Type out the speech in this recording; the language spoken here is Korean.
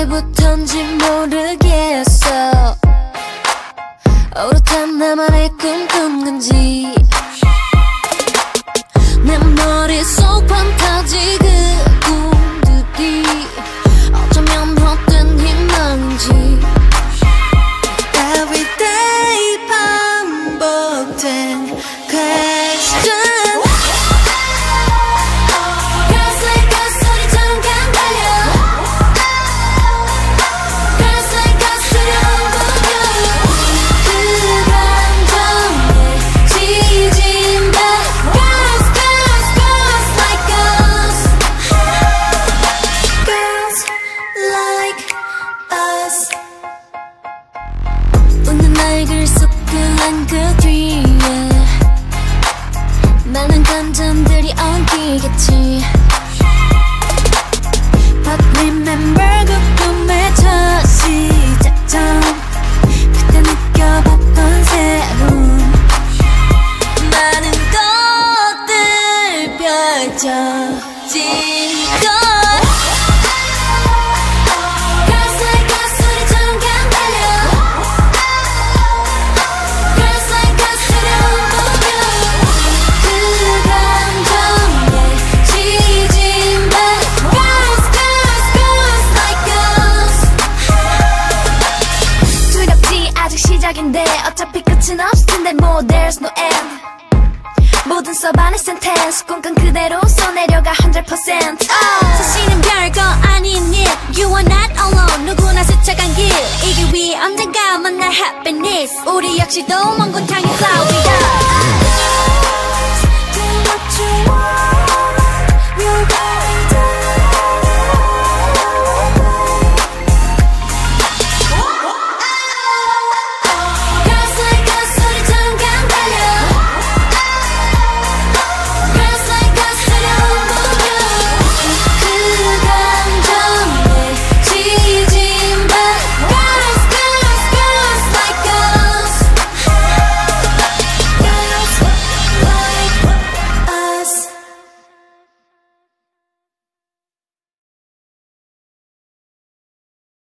언제부턴지 모르겠어. 오롯한 나만의 꿈 꾼 건지. 내 머릿속 판타지 그 꿈들이 어쩌면 헛된 희망인지. Everyday 반복된 like us. 웃는 얼굴 속그한 그 뒤에. 많은 감정들이 엉키겠지. But remember 그 꿈의 첫 시작점 그때 느껴봤던 새로운 많은 것들 펼쳐진 것 시작인데 어차피 끝은 없을 텐데 뭐 there's no end. 모든 써반의 센텐스 꿈꾼 그대로 쏘내려가 100% oh. 사실은 별거 아닌 일 You are not alone 누구나 스쳐간 길. 이길 위해 언젠가 만날 happiness. 우리 역시도 먼곳 향해 cloud이다